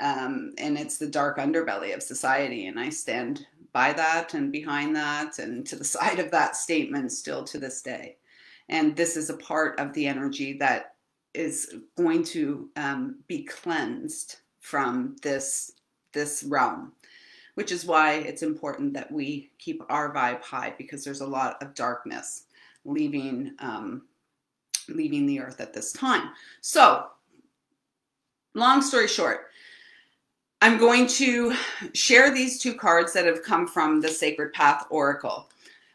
um, and it's the dark underbelly of society, and I stand by that and behind that and to the side of that statement still to this day. And this is a part of the energy that is going to um, be cleansed from this this realm, which is why it's important that we keep our vibe high because there's a lot of darkness leaving um, leaving the earth at this time. So, long story short, I'm going to share these two cards that have come from the Sacred Path Oracle.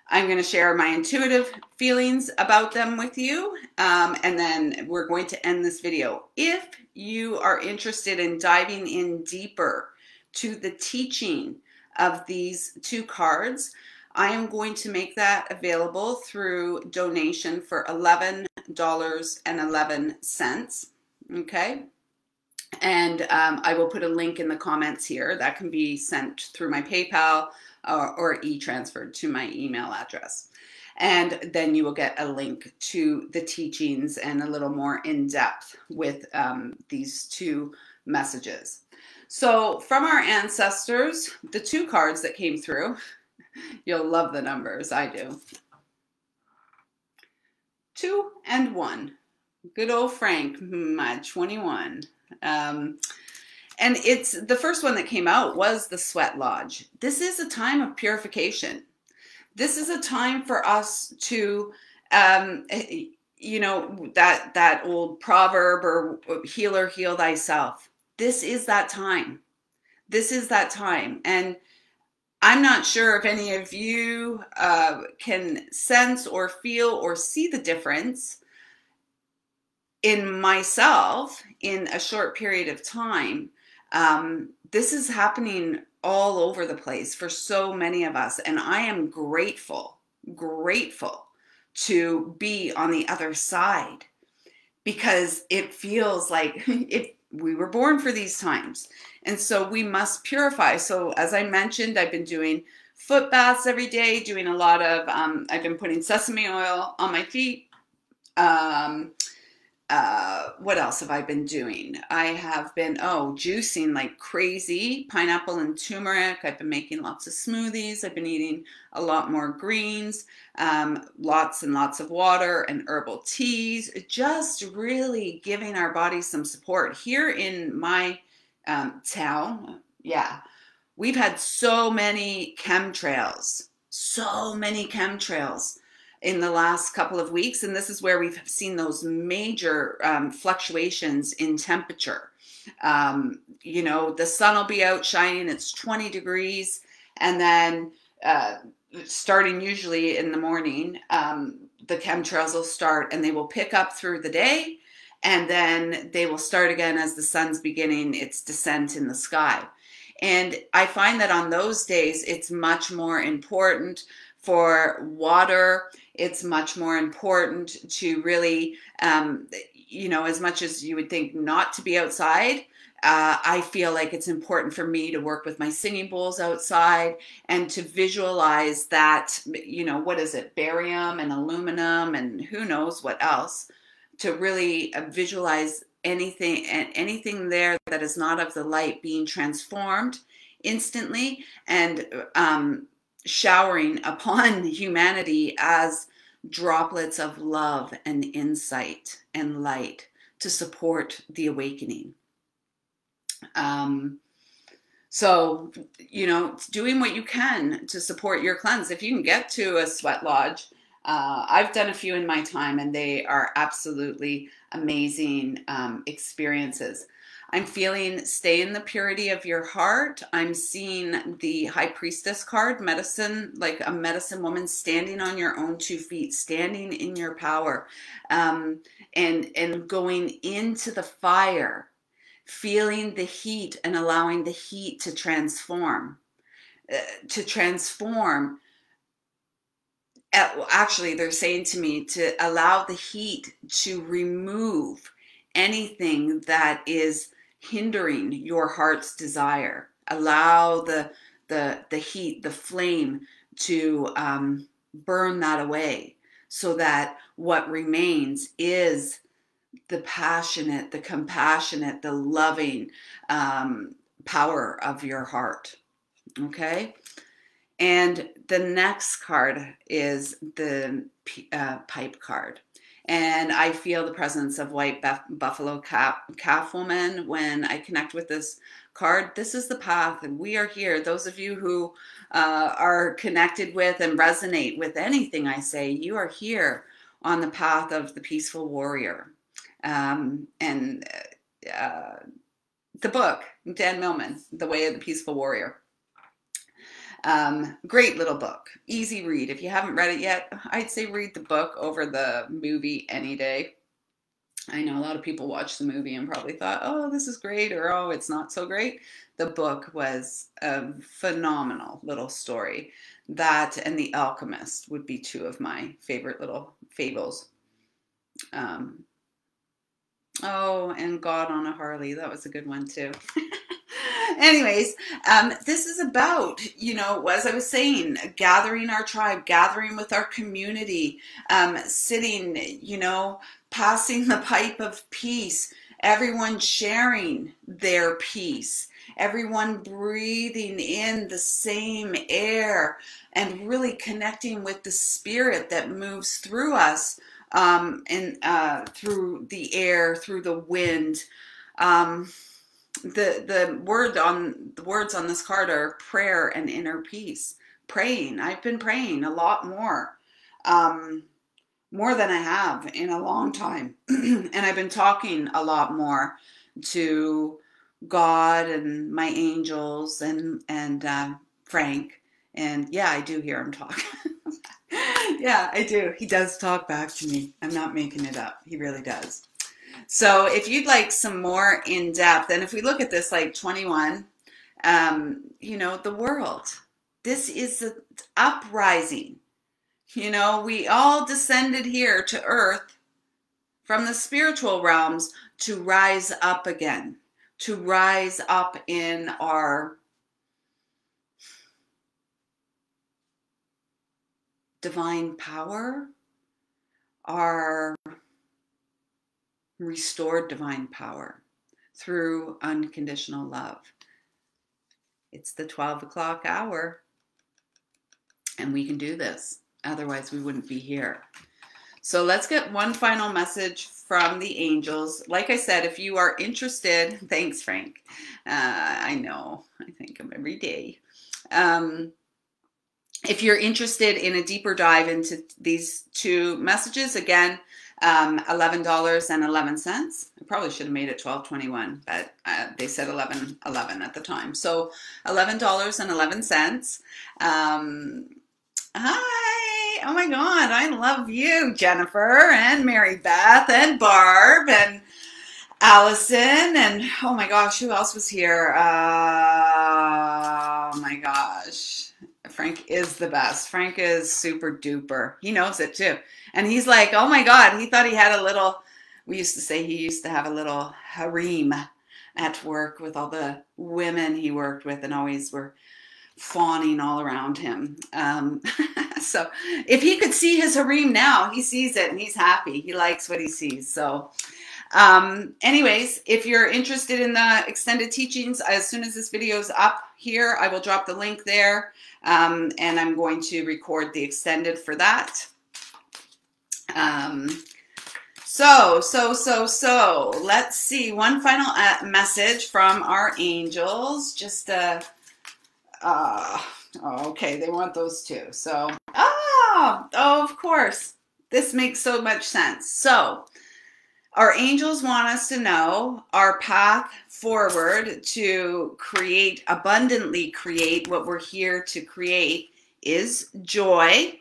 I'm going to share my intuitive feelings about them with you, um, and then we're going to end this video. If you are interested in diving in deeper to the teaching of these two cards, I am going to make that available through donation for $11.11. Okay. And um, I will put a link in the comments here that can be sent through my PayPal or, or e-transferred to my email address. And then you will get a link to the teachings and a little more in depth with um, these two messages. So, from our ancestors, the two cards that came through, you'll love the numbers, I do. Two and one. Good old Frank, my 21. Um, and it's the first one that came out was the Sweat Lodge. This is a time of purification. This is a time for us to, um, you know, that that old proverb or healer heal thyself. This is that time. This is that time, and I'm not sure if any of you uh, can sense or feel or see the difference in myself in a short period of time. Um, this is happening all over the place for so many of us. And I am grateful, grateful to be on the other side because it feels like it, we were born for these times. And so we must purify. So, as I mentioned, I've been doing foot baths every day, doing a lot of, um, I've been putting sesame oil on my feet. Um, uh, what else have I been doing? I have been, oh, juicing like crazy, pineapple and turmeric. I've been making lots of smoothies. I've been eating a lot more greens, um, lots and lots of water and herbal teas, just really giving our body some support. Here in my um, town, yeah, we've had so many chemtrails, so many chemtrails in the last couple of weeks. And this is where we've seen those major um, fluctuations in temperature. Um, you know, the sun will be out shining, it's 20 degrees. And then uh, starting usually in the morning, um, the chemtrails will start and they will pick up through the day. And then they will start again as the sun's beginning its descent in the sky. And I find that on those days, it's much more important for water it's much more important to really, um, you know, as much as you would think not to be outside. Uh, I feel like it's important for me to work with my singing bowls outside and to visualize that, you know, what is it, barium and aluminum and who knows what else, to really uh, visualize anything and anything there that is not of the light being transformed instantly and um, showering upon humanity as droplets of love and insight and light to support the awakening. Um, so, you know, doing what you can to support your cleanse. If you can get to a sweat lodge, uh, I've done a few in my time and they are absolutely amazing um, experiences. I'm feeling stay in the purity of your heart. I'm seeing the high priestess card, medicine, like a medicine woman standing on your own two feet, standing in your power, um, and and going into the fire, feeling the heat and allowing the heat to transform, uh, to transform. Actually, they're saying to me to allow the heat to remove anything that is hindering your heart's desire. Allow the the the heat, the flame to um, burn that away, so that what remains is the passionate, the compassionate, the loving um, power of your heart. Okay. And the next card is the uh, pipe card and I feel the presence of white buffalo calf, calf woman when I connect with this card. This is the path, and we are here. Those of you who uh, are connected with and resonate with anything I say, you are here on the path of the peaceful warrior. Um, and uh, the book, Dan Millman, The Way of the Peaceful Warrior. Um, great little book, easy read. If you haven't read it yet, I'd say read the book over the movie any day. I know a lot of people watched the movie and probably thought, oh, this is great, or oh, it's not so great. The book was a phenomenal little story. That and The Alchemist would be two of my favorite little fables. Um, oh, and God on a Harley. That was a good one too. anyways, um, this is about, you know, as I was saying, gathering our tribe, gathering with our community, um, sitting, you know, passing the pipe of peace, everyone sharing their peace, everyone breathing in the same air and really connecting with the spirit that moves through us um, and uh, through the air, through the wind. Um, the the word on the words on this card are prayer and inner peace. Praying. I've been praying a lot more. Um, more than I have in a long time. and I've been talking a lot more to God and my angels and and uh, Frank. And yeah, I do hear him talk. yeah, I do. He does talk back to me. I'm not making it up. He really does. So if you'd like some more in depth, and if we look at this like 21, um, you know, the world, this is the uprising. You know, we all descended here to earth from the spiritual realms to rise up again, to rise up in our divine power, our restored divine power through unconditional love. It's the 12 o'clock hour, and we can do this. Otherwise, we wouldn't be here. So let's get one final message from the angels. Like I said, if you are interested, thanks, Frank. Uh, I know, I thank him every day. Um, if you're interested in a deeper dive into these two messages, again, um, $11.11. I probably should have made it 12.21, but uh, they said 11.11 at the time. So $11.11. Um, hi. Oh my God. I love you, Jennifer and Mary Beth and Barb and Allison and oh my gosh, who else was here? Uh, oh my gosh. Frank is the best. Frank is super duper. He knows it too. And he's like, oh my God, he thought he had a little, we used to say he used to have a little harem at work with all the women he worked with and always were fawning all around him. Um, so if he could see his harem now, he sees it and he's happy. He likes what he sees. So um, anyways, if you're interested in the extended teachings, as soon as this video is up here, I will drop the link there. Um, and I'm going to record the extended for that. Um, so, so, so, so, let's see. One final uh, message from our angels. Just, uh, uh, oh, okay, they want those too. So, oh, oh, of course. This makes so much sense. So, Our angels want us to know our path forward to create, abundantly create what we're here to create is joy.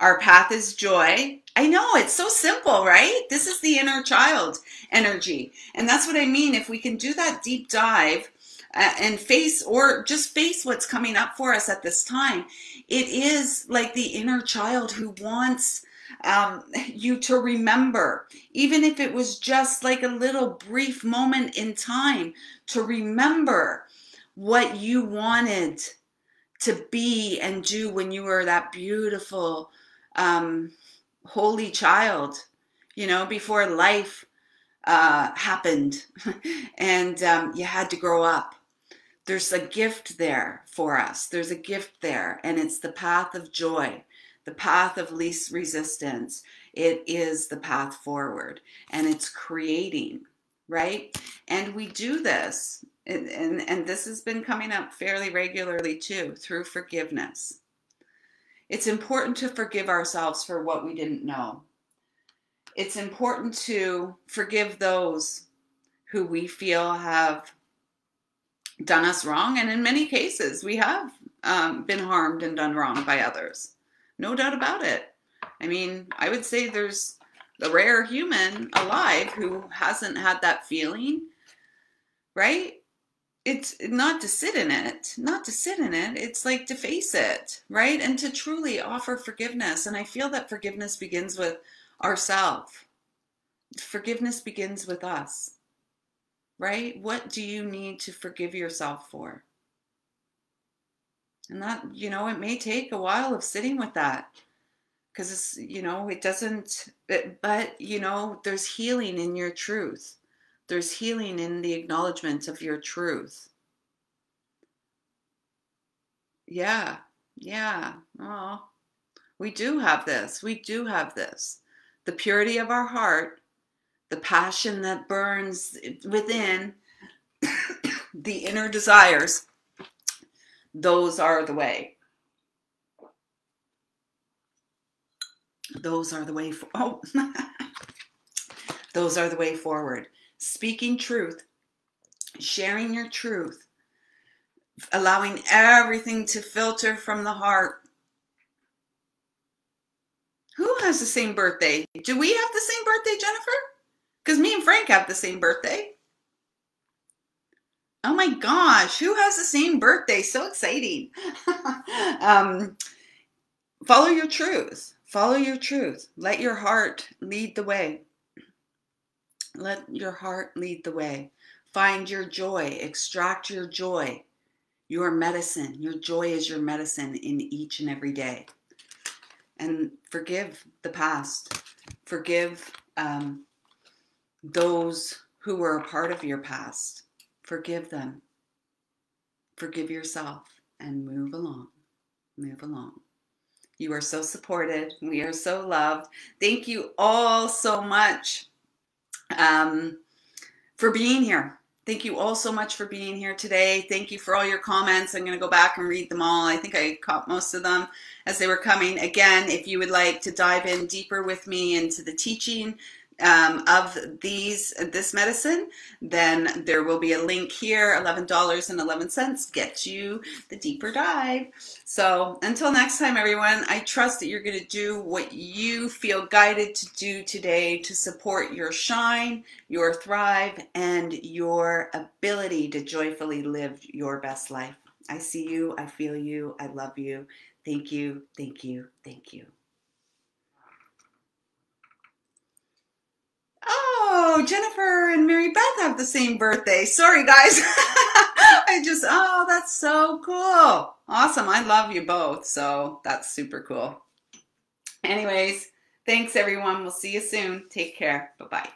Our path is joy. I know it's so simple, right? This is the inner child energy. And that's what I mean. If we can do that deep dive uh, and face or just face what's coming up for us at this time, it is like the inner child who wants um, you to remember, even if it was just like a little brief moment in time, to remember what you wanted to be and do when you were that beautiful, um, holy child, you know, before life uh, happened and um, you had to grow up. There's a gift there for us. There's a gift there, and it's the path of joy, the path of least resistance. It is the path forward, and it's creating, right? And we do this, and, and, and this has been coming up fairly regularly too, through forgiveness. It's important to forgive ourselves for what we didn't know. It's important to forgive those who we feel have done us wrong. And in many cases, we have um, been harmed and done wrong by others. No doubt about it. I mean, I would say there's the rare human alive who hasn't had that feeling, right? It's not to sit in it, not to sit in it. It's like to face it, right? And to truly offer forgiveness. And I feel that forgiveness begins with ourself. Forgiveness begins with us right? What do you need to forgive yourself for? And that, you know, it may take a while of sitting with that because it's, you know, it doesn't, but, you know, there's healing in your truth. There's healing in the acknowledgement of your truth. Yeah, yeah. Oh, we do have this. We do have this. The purity of our heart the passion that burns within, the inner desires, those are the way. Those are the way for, oh those are the way forward. Speaking truth, sharing your truth, allowing everything to filter from the heart. Who has the same birthday? Do we have the same birthday, Jennifer? Because me and Frank have the same birthday. Oh my gosh, who has the same birthday? So exciting. um, follow your truth. Follow your truth. Let your heart lead the way. Let your heart lead the way. Find your joy. Extract your joy. Your medicine. Your joy is your medicine in each and every day. And forgive the past. Forgive um, those who were a part of your past. Forgive them. Forgive yourself and move along. Move along. You are so supported. We are so loved. Thank you all so much um, for being here. Thank you all so much for being here today. Thank you for all your comments. I'm going to go back and read them all. I think I caught most of them as they were coming. Again, if you would like to dive in deeper with me into the teaching, um, of these this medicine, then there will be a link here. Eleven dollars and eleven cents gets you the deeper dive. So until next time, everyone, I trust that you're going to do what you feel guided to do today to support your shine, your thrive, and your ability to joyfully live your best life. I see you. I feel you. I love you. Thank you. Thank you. Thank you. Oh, Jennifer and Mary Beth have the same birthday. Sorry, guys. I just, oh, that's so cool. Awesome. I love you both. So that's super cool. Anyways, thanks everyone. We'll see you soon. Take care. Bye bye.